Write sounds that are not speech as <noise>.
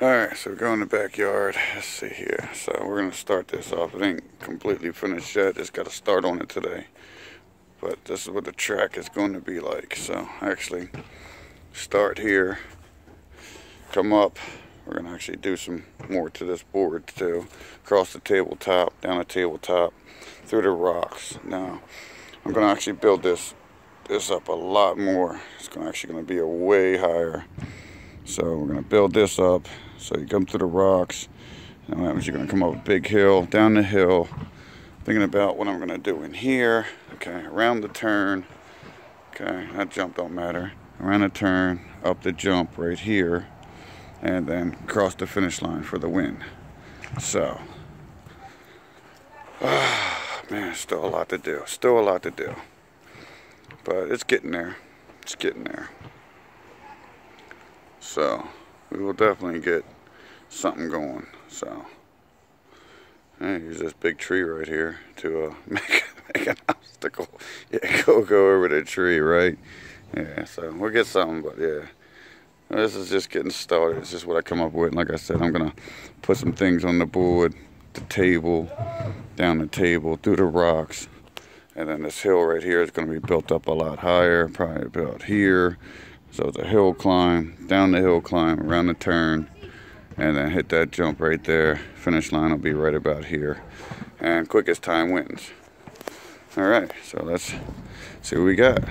Alright, so go in the backyard. Let's see here. So we're going to start this off. It ain't completely finished yet. Just got to start on it today. But this is what the track is going to be like. So actually start here, come up. We're going to actually do some more to this board too. Across the tabletop, down the tabletop, through the rocks. Now, I'm going to actually build this this up a lot more. It's actually going to be a way higher. So we're going to build this up. So you come through the rocks, and that means you're gonna come up a big hill, down the hill, thinking about what I'm gonna do in here, okay, around the turn, okay, that jump don't matter, around the turn, up the jump right here, and then cross the finish line for the win. So, <sighs> man, still a lot to do, still a lot to do, but it's getting there, it's getting there. So, we will definitely get something going. So, hey, here's this big tree right here to uh, <laughs> make, make an obstacle. Yeah, <laughs> go go over the tree, right? Yeah, so we'll get something, but yeah. This is just getting started. It's just what I come up with. And like I said, I'm going to put some things on the board, the table, down the table, through the rocks. And then this hill right here is going to be built up a lot higher, probably about here. So it's a hill climb, down the hill climb, around the turn, and then hit that jump right there. Finish line will be right about here. And quickest time wins. All right, so let's see what we got.